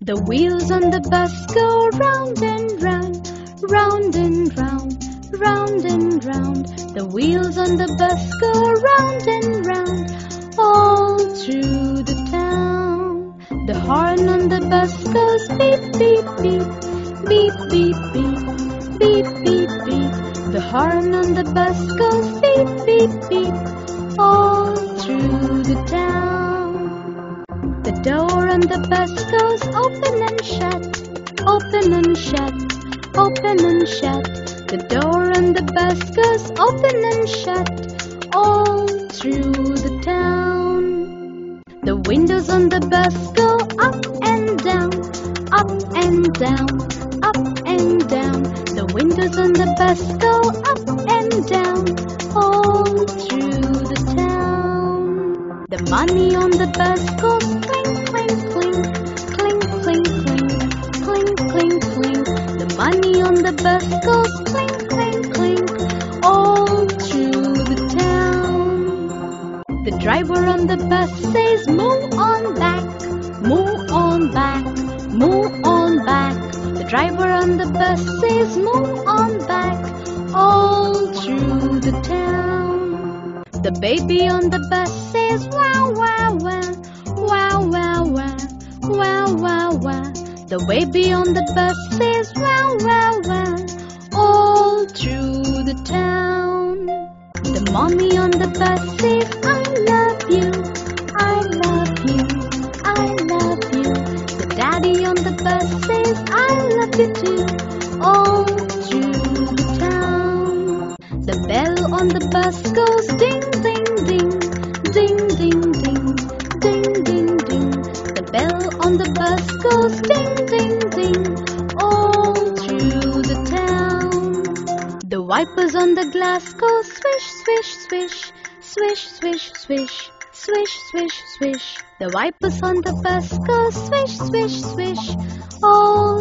The wheels on the bus go round and round, round and round, round and round. The wheels on the bus go round and round, all through the town. The horn on the bus goes beep, beep, beep, beep, beep, beep, beep, beep, beep. The horn on the bus goes beep, beep, beep, all through the town. The door on the bus goes open and shut, open and shut, open and shut. The door on the bus goes open and shut, all through the town. The windows on the bus go up and down, up and down. The windows on the bus go up and down, all through the town. The money on the bus goes clink, clink, clink, clink, clink, clink, clink, clink, clink. The money on the bus goes clink, clink, clink, all through the town. The driver on the bus says, Move on back, move on back, move on back. The driver on the bus says, Move on back, all through the town. The baby on the bus says, Wow, wow, wow, wow, wow, wow, wow, wow, wow. The baby on the bus says, Wow, wow, wow, all through the town. The mommy on the bus says, I ah, tutu all through town. The bell on the bus goes ding ding ding, ding ding ding, ding ding ding. The bell on the bus goes ding ding ding all through the town. The wipers on the glass go swish swish swish, swish swish swish swish, swish, swish. The wipers on the bus go swish, swish, swish. Oh